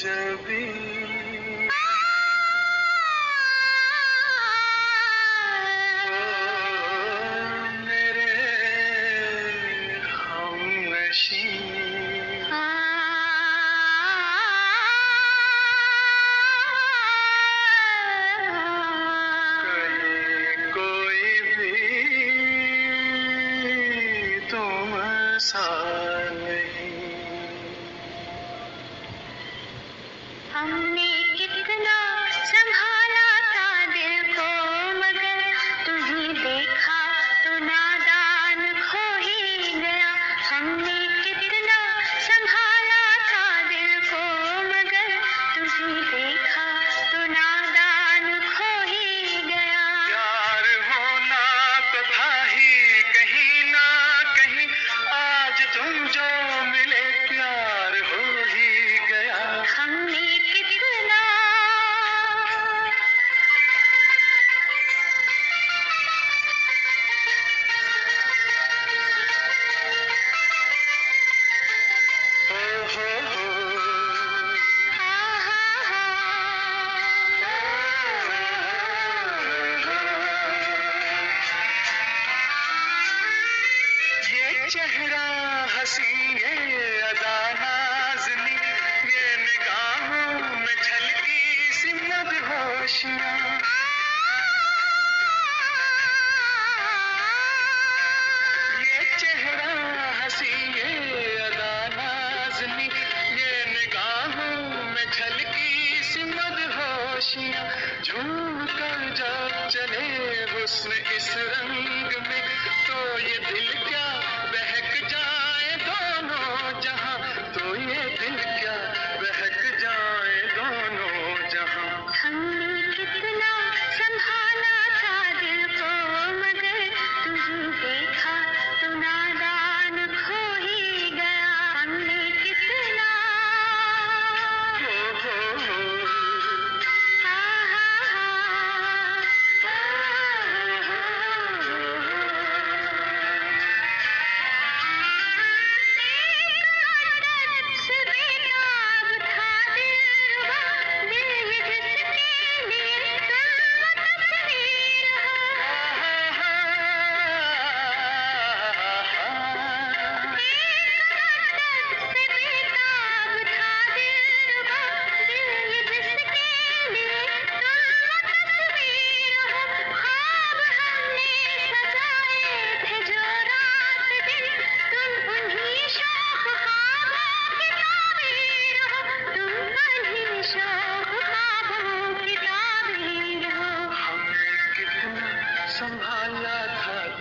अजबी मेरे हमनशी कहीं कोई हमने कितना संभाला था दिल को, मगर तुम्हें देखा तो नादान खो ही गया। हमने कितना संभाला था दिल को, मगर तुम्हें देखा तो खो ही गया। प्यार होना तो कहीं ना कहीं आज तुम जो चेहरा हसी, ये अदा नाज़नी, ये निगाहों में झलकी सी मदहोशियाँ। ये चेहरा हसी, ये अदा नाज़नी, ये निगाहों में झलकी सी मदहोशियाँ। झूम कर जब चले हुस्न इस रंग में तो ये दिल क्या बहक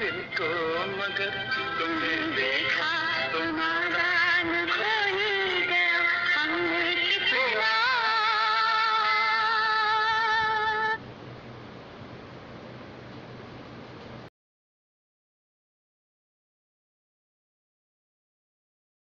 को मगर तुम्हें देखा तुम्हारा हमने